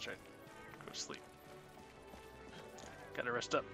try to go to sleep. Gotta rest up.